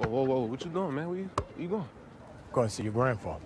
Whoa, whoa, whoa. What you doing, man? Where you, where you going? Going to see your grandfather.